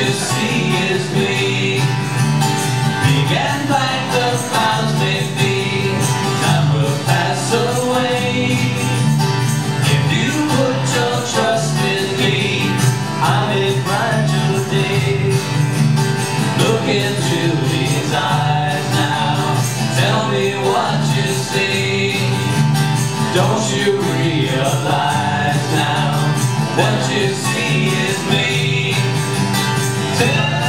you see is me. Big and the clouds may be, time will pass away. If you put your trust in me, I'll be. Look into these eyes now, tell me what you see. Don't you realize now what you see? Tell